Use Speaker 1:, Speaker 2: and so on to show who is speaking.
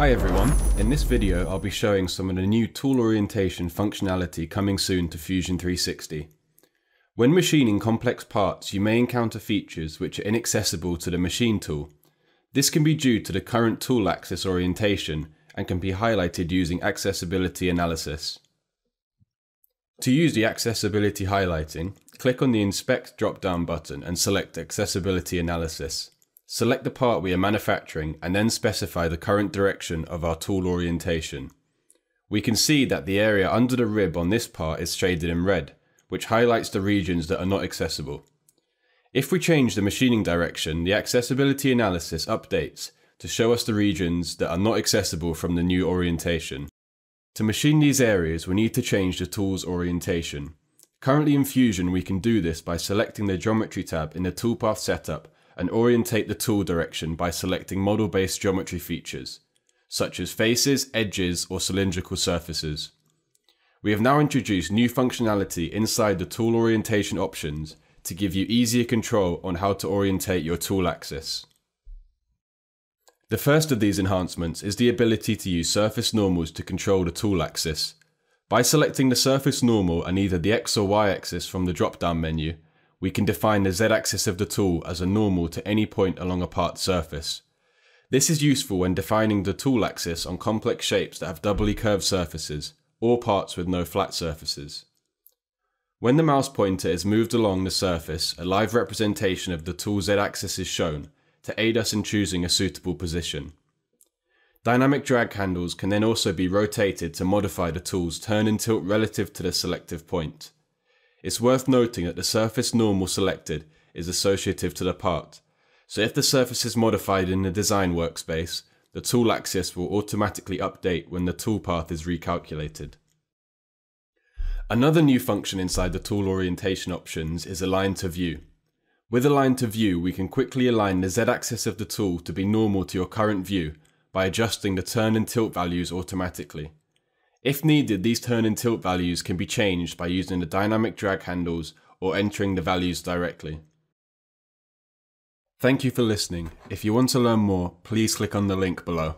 Speaker 1: Hi everyone, in this video I'll be showing some of the new tool orientation functionality coming soon to Fusion 360. When machining complex parts you may encounter features which are inaccessible to the machine tool. This can be due to the current tool axis orientation and can be highlighted using accessibility analysis. To use the accessibility highlighting, click on the Inspect drop-down button and select Accessibility Analysis. Select the part we are manufacturing and then specify the current direction of our tool orientation. We can see that the area under the rib on this part is shaded in red, which highlights the regions that are not accessible. If we change the machining direction, the accessibility analysis updates to show us the regions that are not accessible from the new orientation. To machine these areas, we need to change the tool's orientation. Currently in Fusion, we can do this by selecting the Geometry tab in the Toolpath setup and orientate the tool direction by selecting model-based geometry features, such as faces, edges, or cylindrical surfaces. We have now introduced new functionality inside the tool orientation options to give you easier control on how to orientate your tool axis. The first of these enhancements is the ability to use surface normals to control the tool axis. By selecting the surface normal and either the X or Y axis from the drop-down menu, we can define the z-axis of the tool as a normal to any point along a part surface. This is useful when defining the tool axis on complex shapes that have doubly curved surfaces, or parts with no flat surfaces. When the mouse pointer is moved along the surface, a live representation of the tool z-axis is shown to aid us in choosing a suitable position. Dynamic drag handles can then also be rotated to modify the tool's turn and tilt relative to the selective point. It's worth noting that the surface normal selected is associative to the part, so if the surface is modified in the design workspace, the tool axis will automatically update when the toolpath is recalculated. Another new function inside the tool orientation options is align to view. With align to view, we can quickly align the z-axis of the tool to be normal to your current view by adjusting the turn and tilt values automatically. If needed, these turn and tilt values can be changed by using the dynamic drag handles or entering the values directly. Thank you for listening. If you want to learn more, please click on the link below.